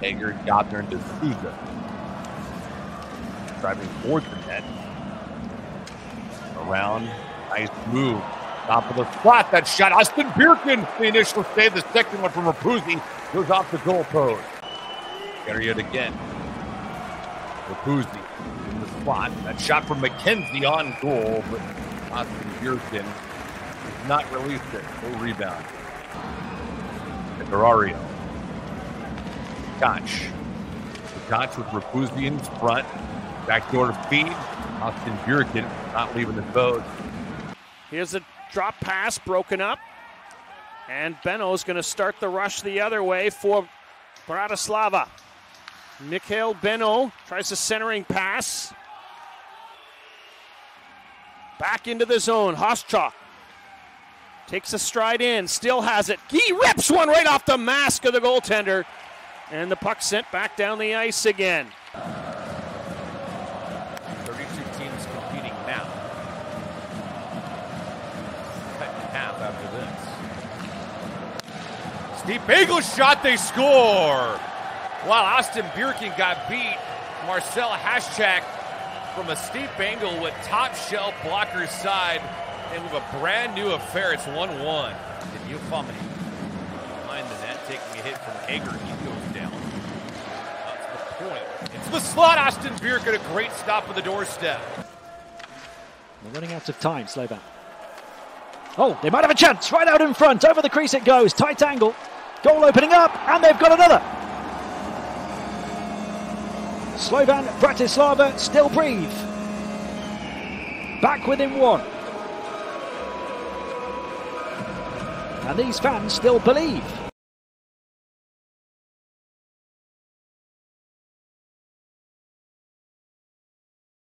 Hager, Gopner, and D'Souza. Driving towards the net. Around. Nice move. Top of the slot. That shot. Austin Bjerken, the initial save. The second one from Rapuzzi goes off the goal post. Area again. Rapuzzi in the slot. That shot from McKenzie on goal, but Austin Bjerken not released it. No rebound. Ferrario. Koch. Koch with Rapuzzi in front. Backdoor feed. Austin Bjerken not leaving the boat. Here's a drop pass broken up. And Benno's going to start the rush the other way for Bratislava. Mikhail Benno tries a centering pass. Back into the zone. Haščák takes a stride in, still has it. He rips one right off the mask of the goaltender. And the puck sent back down the ice again. 32 teams competing now. Cut in half after this. Steve Bagel shot, they score. While Austin Bjerken got beat, Marcel Haščák from a steep angle with top shelf blocker side and with a brand new affair. It's 1 1. And Euphomini behind the net, taking a hit from Hager. He goes down. That's the Into the slot, Austin Bjerken, a great stop at the doorstep. They're running out of time, Slovan. Oh, they might have a chance. Right out in front. Over the crease it goes. Tight angle. Goal opening up, and they've got another. Slovan Bratislava still breathe. Back within one. And these fans still believe.